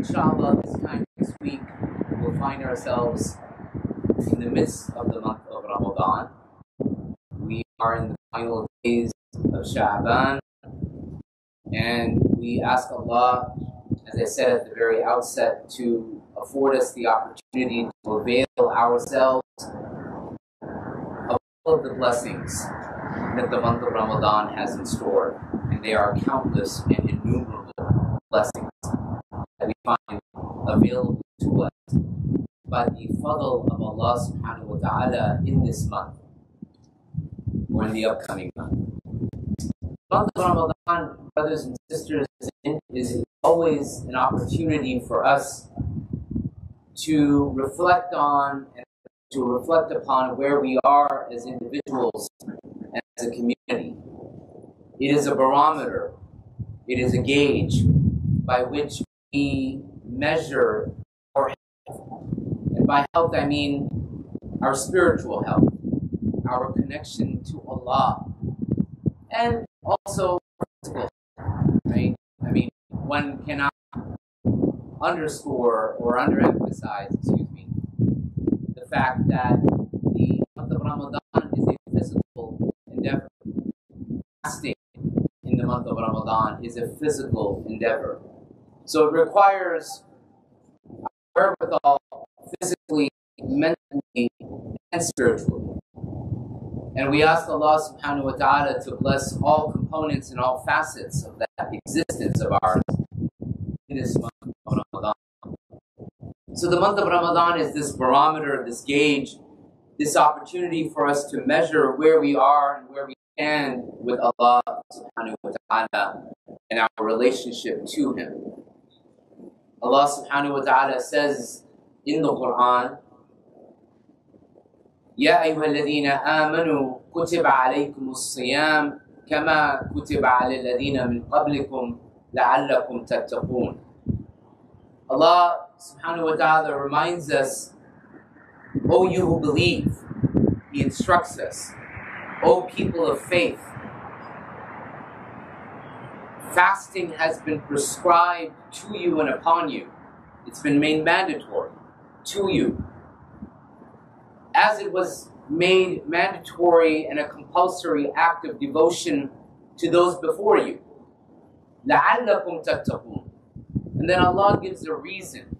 inshallah, this time next week, we'll find ourselves in the midst of the month of Ramadan. We are in the final days of Sha'ban, and we ask Allah, as I said at the very outset, to afford us the opportunity to avail ourselves of all of the blessings that the month of Ramadan has in store. And they are countless and innumerable blessings we find available to us by the fadl of Allah subhanahu wa ta'ala in this month or in the upcoming month. Month of Ramadan, brothers and sisters, is always an opportunity for us to reflect on and to reflect upon where we are as individuals and as a community. It is a barometer, it is a gauge by which we measure our health. And by health, I mean our spiritual health, our connection to Allah, and also physical right? I mean, one cannot underscore or underemphasize, excuse me, the fact that the month of Ramadan is a physical endeavor. Fasting in the month of Ramadan is a physical endeavor. So it requires wherewithal physically, mentally, and spiritually. And we ask Allah subhanahu wa ta'ala to bless all components and all facets of that existence of ours in this month of Ramadan. So the month of Ramadan is this barometer, this gauge, this opportunity for us to measure where we are and where we stand with Allah subhanahu wa ta'ala and our relationship to Him. Allah subhanahu wa ta'ala says in the Quran, يا أيها الذين آمنوا كتب عليكم الصيام كما كتب على الذين من قبلكم لعلكم تتقون Allah subhanahu wa ta'ala reminds us, O you who believe, He instructs us, O people of faith, fasting has been prescribed to you and upon you. It's been made mandatory to you. As it was made mandatory and a compulsory act of devotion to those before you. لَعَلَّكُمْ تَتَّقُونَ and then Allah gives a reason,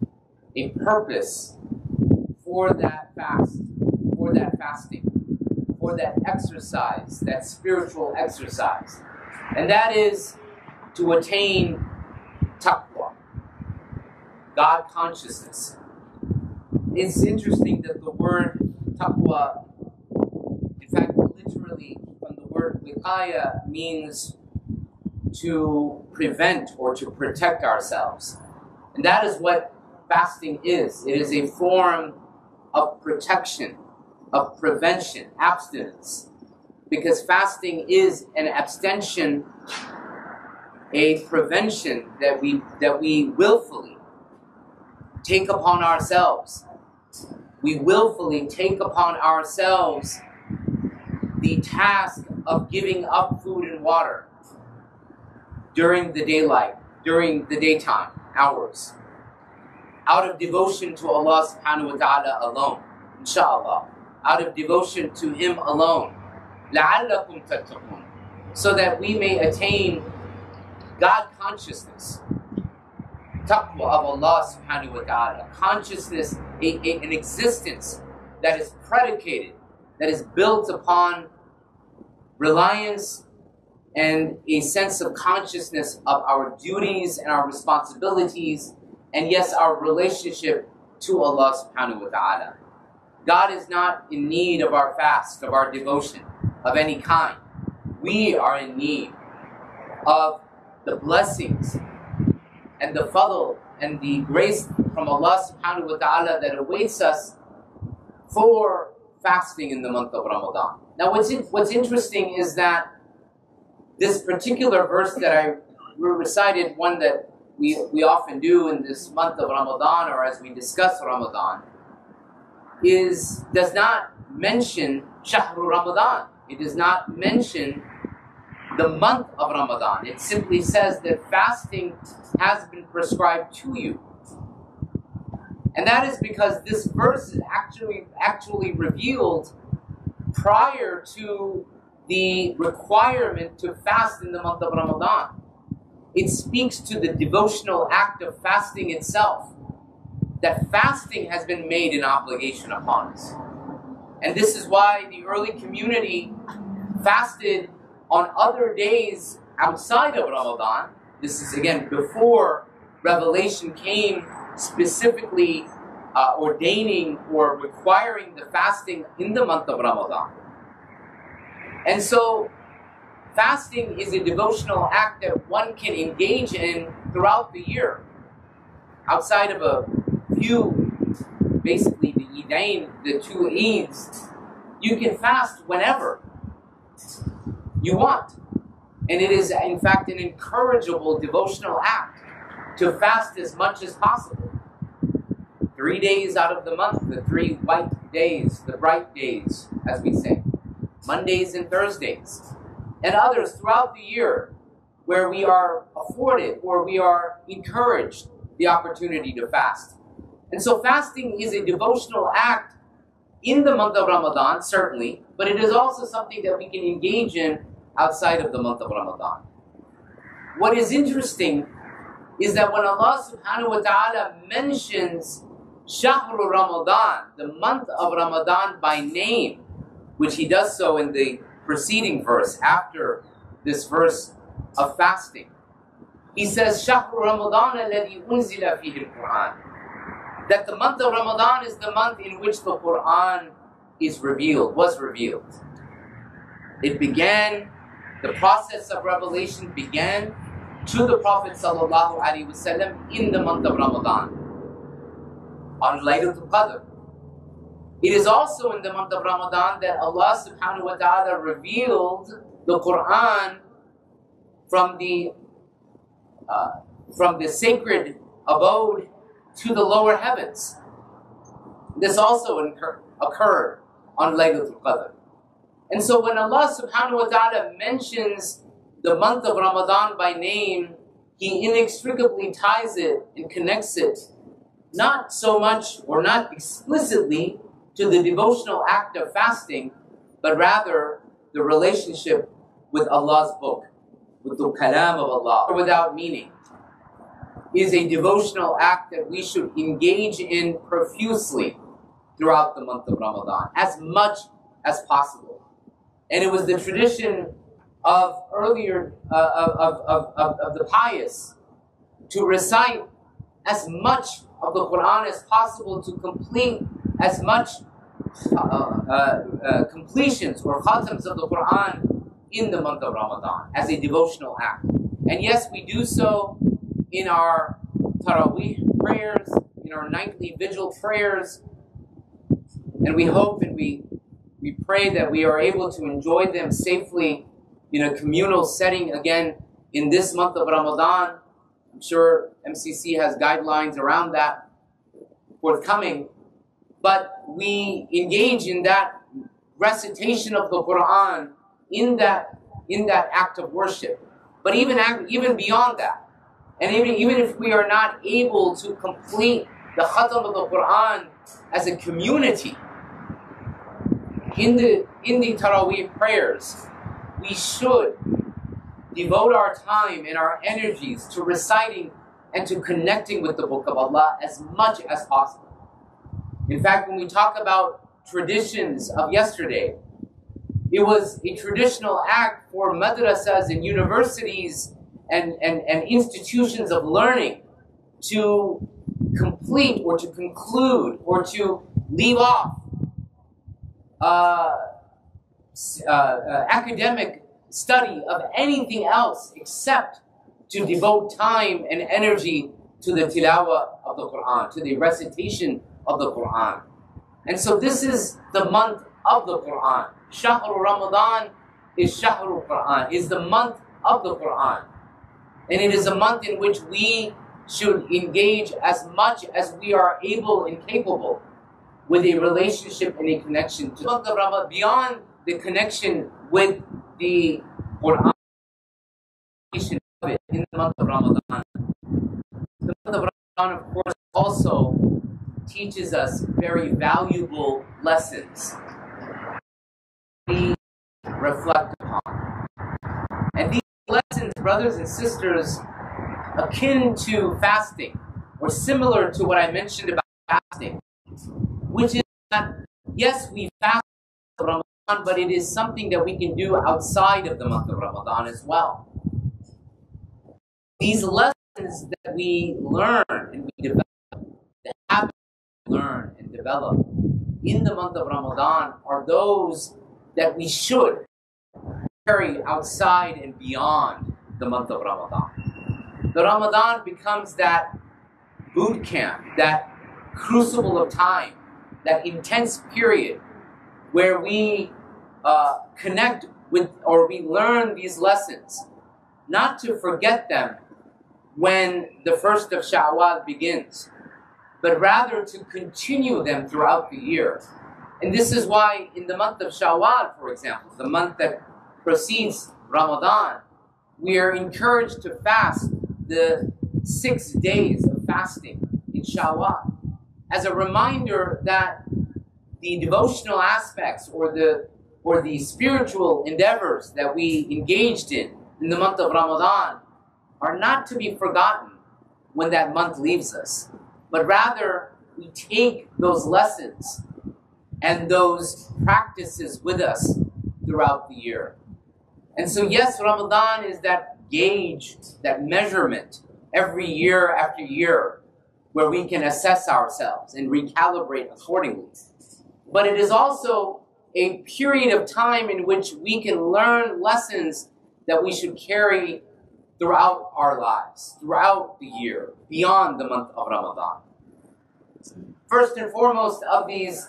a purpose for that fast, for that fasting, for that exercise, that spiritual exercise. And that is to attain taqwa, God consciousness. It's interesting that the word taqwa, in fact, literally from the word wiqaya, means to prevent or to protect ourselves. And that is what fasting is it is a form of protection, of prevention, abstinence. Because fasting is an abstention, a prevention that we, that we willfully take upon ourselves. We willfully take upon ourselves the task of giving up food and water during the daylight, during the daytime hours, out of devotion to Allah subhanahu wa ta'ala alone, inshallah, out of devotion to Him alone, لَعَلَّكُمْ تَتَّقُونَ so that we may attain God consciousness, taqwa of Allah subhanahu wa ta'ala, consciousness, a, a, an existence that is predicated, that is built upon reliance and a sense of consciousness of our duties and our responsibilities, and yes, our relationship to Allah subhanahu wa ta'ala. God is not in need of our fast, of our devotion, of any kind. We are in need of the blessings and the fadl and the grace from Allah subhanahu wa ta'ala that awaits us for fasting in the month of Ramadan. Now, what's, in, what's interesting is that this particular verse that I recited, one that we, we often do in this month of Ramadan or as we discuss Ramadan, is does not mention Shahru Ramadan. It does not mention the month of Ramadan. It simply says that fasting has been prescribed to you. And that is because this verse is actually actually revealed prior to the requirement to fast in the month of Ramadan. It speaks to the devotional act of fasting itself. That fasting has been made an obligation upon us. And this is why the early community fasted on other days outside of Ramadan. This is again before revelation came specifically uh, ordaining or requiring the fasting in the month of Ramadan. And so, fasting is a devotional act that one can engage in throughout the year. Outside of a few, basically the Eidain, the two Eids, you can fast whenever you want. And it is, in fact, an encourageable devotional act to fast as much as possible. Three days out of the month, the three white days, the bright days, as we say, Mondays and Thursdays, and others throughout the year where we are afforded or we are encouraged the opportunity to fast. And so fasting is a devotional act in the month of Ramadan, certainly, but it is also something that we can engage in outside of the month of Ramadan. What is interesting is that when Allah subhanahu wa ta'ala mentions Shahru Ramadan, the month of Ramadan by name, which he does so in the preceding verse, after this verse of fasting, he says, Shahru Ramadan alladhi unzila fihi al-Quran. That the month of Ramadan is the month in which the Quran is revealed, was revealed. It began, the process of revelation began to the Prophet ﷺ in the month of Ramadan on Laylatul Qadr. It is also in the month of Ramadan that Allah subhanahu wa ta'ala revealed the Quran from the uh, from the sacred abode to the lower heavens. This also occurred on Laylatul Qadr. And so when Allah subhanahu wa ta'ala mentions the month of Ramadan by name, he inextricably ties it and connects it, not so much or not explicitly to the devotional act of fasting, but rather the relationship with Allah's book, with the kalam of Allah, without meaning, is a devotional act that we should engage in profusely throughout the month of Ramadan, as much as possible. And it was the tradition of earlier uh, of, of, of, of the pious to recite as much of the Quran as possible to complete as much uh, uh, uh, completions or khatams of the Quran in the month of Ramadan as a devotional act. And yes, we do so in our Taraweeh prayers, in our nightly vigil prayers, and we hope and we we pray that we are able to enjoy them safely in a communal setting again in this month of Ramadan. I'm sure MCC has guidelines around that forthcoming, but we engage in that recitation of the Quran in that in that act of worship. But even even beyond that, and even even if we are not able to complete the khatam of the Quran as a community in the in the Taraweeh prayers, we should devote our time and our energies to reciting and to connecting with the Book of Allah as much as possible. In fact, when we talk about traditions of yesterday, it was a traditional act for madrasas and universities and, and, and institutions of learning to complete or to conclude or to leave off uh, uh, uh, academic study of anything else except to devote time and energy to the tilawah of the Quran, to the recitation of the Quran. And so this is the month of the Quran. Shahr Ramadan is Shahr Quran, is the month of the Quran. And it is a month in which we should engage as much as we are able and capable with a relationship and a connection to the Ramadan beyond the connection with the Quran in the month of Ramadan. The month of Ramadan, of course, also teaches us very valuable lessons we reflect upon. And these lessons, brothers and sisters, akin to fasting, or similar to what I mentioned about fasting, which is that, yes, we fast Ramadan, but it is something that we can do outside of the month of Ramadan as well. These lessons that we learn and we develop, the habits we learn and develop in the month of Ramadan are those that we should carry outside and beyond the month of Ramadan. The Ramadan becomes that boot camp, that crucible of time, that intense period where we uh, connect with or we learn these lessons, not to forget them when the first of Shawwal begins, but rather to continue them throughout the year. And this is why in the month of Shawwal, for example, the month that precedes Ramadan, we are encouraged to fast the six days of fasting in Shawwal as a reminder that the devotional aspects or the or the spiritual endeavors that we engaged in in the month of Ramadan are not to be forgotten when that month leaves us, but rather we take those lessons and those practices with us throughout the year. And so, yes, Ramadan is that gauge, that measurement every year after year where we can assess ourselves and recalibrate accordingly. But it is also a period of time in which we can learn lessons that we should carry throughout our lives, throughout the year, beyond the month of Ramadan. First and foremost of these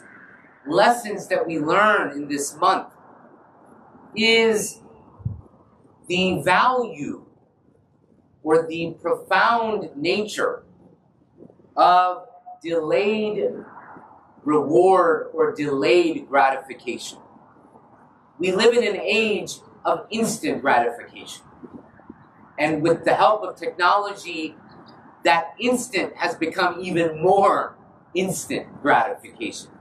lessons that we learn in this month is the value or the profound nature of delayed reward or delayed gratification. We live in an age of instant gratification. And with the help of technology, that instant has become even more instant gratification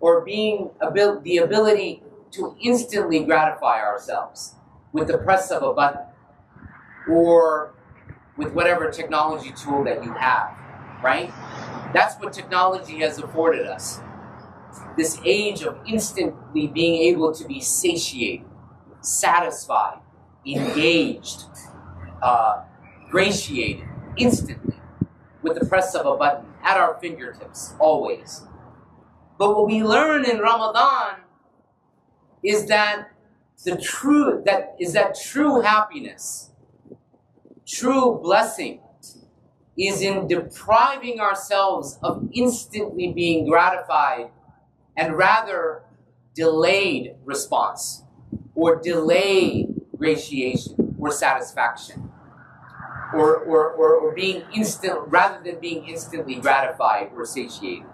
or being abil- the ability to instantly gratify ourselves with the press of a button or with whatever technology tool that you have, right? That's what technology has afforded us. This age of instantly being able to be satiated, satisfied, engaged, uh, gratiated instantly with the press of a button at our fingertips, always. But what we learn in Ramadan is that the true that is that true happiness, true blessing is in depriving ourselves of instantly being gratified and rather delayed response or delayed gratiation or satisfaction or, or, or, or being instant rather than being instantly gratified or satiated.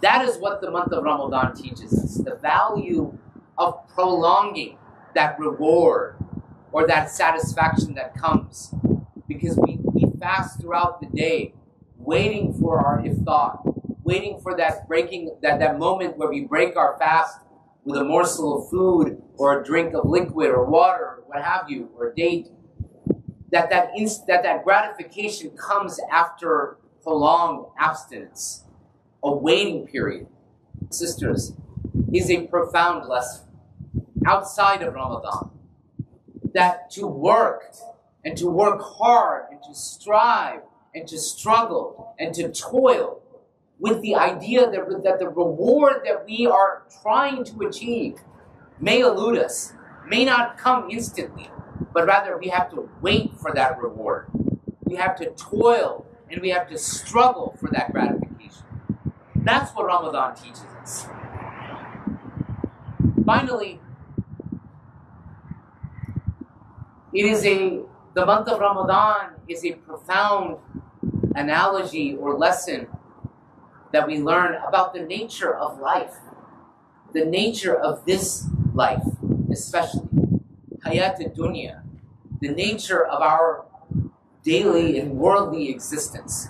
That is what the month of Ramadan teaches us the value of prolonging that reward or that satisfaction that comes because we, we fast throughout the day waiting for our iftar waiting for that breaking that, that moment where we break our fast with a morsel of food or a drink of liquid or water or what have you or a date that that, inst- that that gratification comes after prolonged abstinence a waiting period, sisters, is a profound lesson outside of Ramadan. That to work and to work hard and to strive and to struggle and to toil with the idea that, that the reward that we are trying to achieve may elude us, may not come instantly, but rather we have to wait for that reward. We have to toil and we have to struggle for that gratification. That's what Ramadan teaches us. Finally, it is a the month of Ramadan is a profound analogy or lesson that we learn about the nature of life, the nature of this life, especially hayat dunya, the nature of our daily and worldly existence.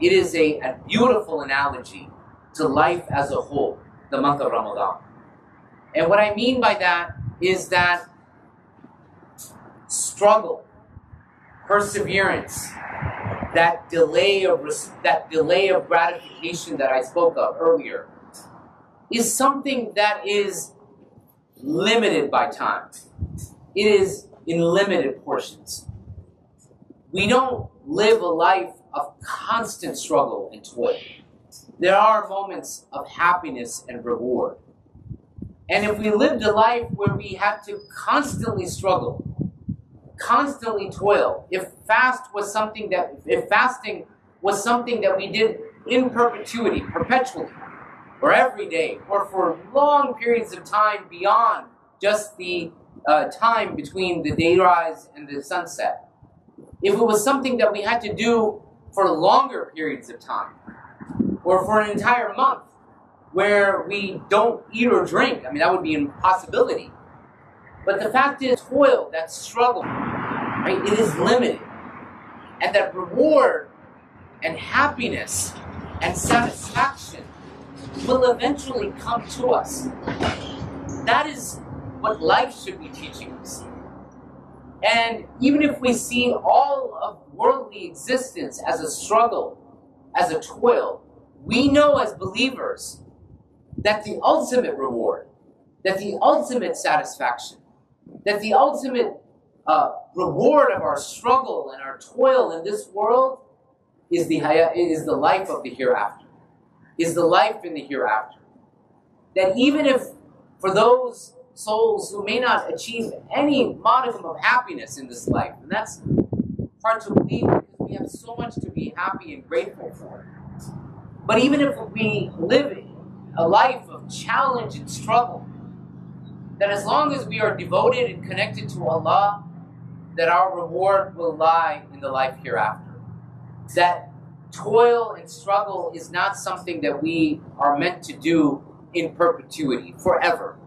it is a, a beautiful analogy to life as a whole, the month of Ramadan. And what I mean by that is that struggle, perseverance, that delay of that delay of gratification that I spoke of earlier is something that is limited by time. It is in limited portions. We don't live a life of constant struggle and toil. There are moments of happiness and reward. And if we lived a life where we had to constantly struggle, constantly toil, if fast was something that, if fasting was something that we did in perpetuity, perpetually, or every day, or for long periods of time beyond just the uh, time between the day rise and the sunset, if it was something that we had to do for longer periods of time, or for an entire month, where we don't eat or drink, I mean, that would be an impossibility. But the fact is, toil, that struggle, right, it is limited. And that reward and happiness and satisfaction will eventually come to us. That is what life should be teaching us. And even if we see all of worldly existence as a struggle, as a toil, we know as believers that the ultimate reward, that the ultimate satisfaction, that the ultimate uh, reward of our struggle and our toil in this world is the, is the life of the hereafter, is the life in the hereafter. That even if for those souls who may not achieve any modicum of happiness in this life. And that's hard to believe because we have so much to be happy and grateful for. But even if we live a life of challenge and struggle, that as long as we are devoted and connected to Allah, that our reward will lie in the life hereafter. That toil and struggle is not something that we are meant to do in perpetuity, forever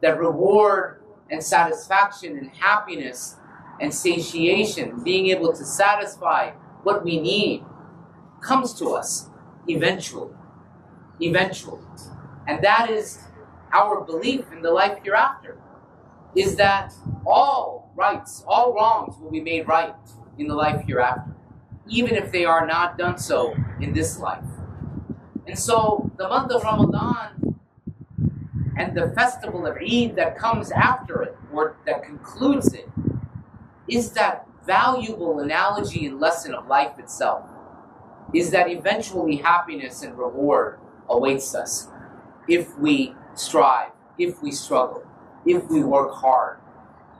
that reward and satisfaction and happiness and satiation, being able to satisfy what we need, comes to us eventually. Eventually. And that is our belief in the life hereafter, is that all rights, all wrongs will be made right in the life hereafter, even if they are not done so in this life. And so the month of Ramadan and the festival of Eid that comes after it, or that concludes it, is that valuable analogy and lesson of life itself. Is that eventually happiness and reward awaits us if we strive, if we struggle, if we work hard.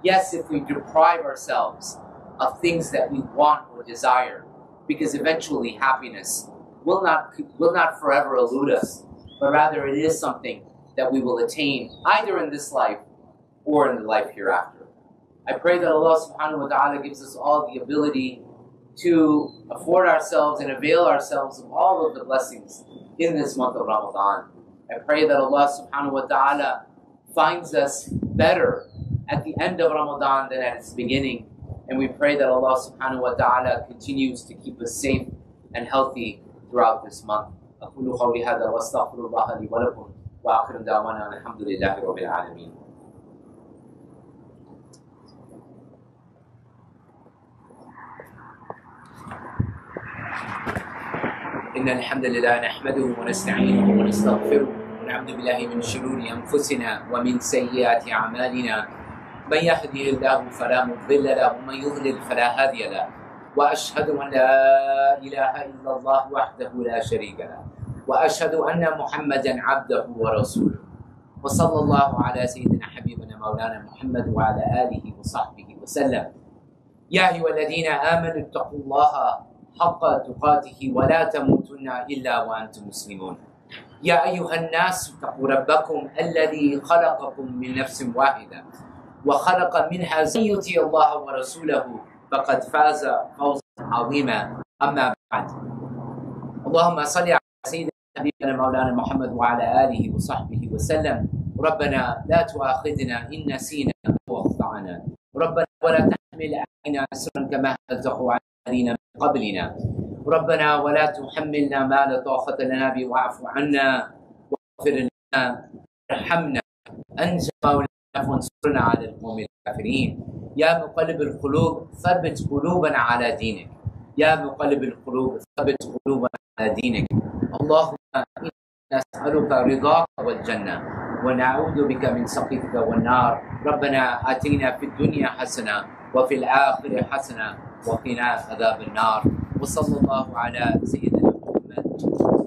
Yes, if we deprive ourselves of things that we want or desire, because eventually happiness will not, will not forever elude us, but rather it is something that we will attain either in this life or in the life hereafter. I pray that Allah subhanahu wa ta'ala gives us all the ability to afford ourselves and avail ourselves of all of the blessings in this month of Ramadan. I pray that Allah subhanahu wa ta'ala finds us better at the end of Ramadan than at its beginning. And we pray that Allah subhanahu wa ta'ala continues to keep us safe and healthy throughout this month. أقول قولي هذا وأستغفر الله لي ولكم وآخر دعوانا الحمد لله رب العالمين إن الحمد لله نحمده ونستعينه ونستغفره ونعوذ بالله من شرور أنفسنا ومن سيئات أعمالنا من يهده الله فلا مضل له ومن يضلل فلا هادي له. وأشهد أن لا إله إلا الله وحده لا شريك له. وأشهد أن محمدا عبده ورسوله. وصلى الله على سيدنا حبيبنا مولانا محمد وعلى آله وصحبه وسلم. يا أيها الذين آمنوا اتقوا الله حق تقاته ولا تموتن إلا وأنتم مسلمون. يا أيها الناس اتقوا ربكم الذي خلقكم من نفس واحدة. وخلق منها زيتي الله ورسوله فقد فاز فوزا عظيما. أما بعد اللهم صل على سيدنا حبيبنا مولانا محمد وعلى آله وصحبه وسلم. ربنا لا تؤاخذنا إن نسينا واخطانا ربنا ولا تحمل علينا اسرا كما حملته على الذين من قبلنا. ربنا ولا تحملنا ما لا طاقة لنا به واعف عنا واغفر لنا ارحمنا أنت مولانا وانصرنا على القوم الكافرين. يا مقلب القلوب ثبت قلوبنا على دينك. يا مقلب القلوب ثبت قلوبنا على دينك. اللهم نسألك رضاك والجنة ونعوذ بك من سخطك والنار. ربنا آتينا في الدنيا حسنة وفي الآخرة حسنة وقنا عذاب النار. وصلى الله على سيدنا محمد.